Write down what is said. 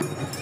Thank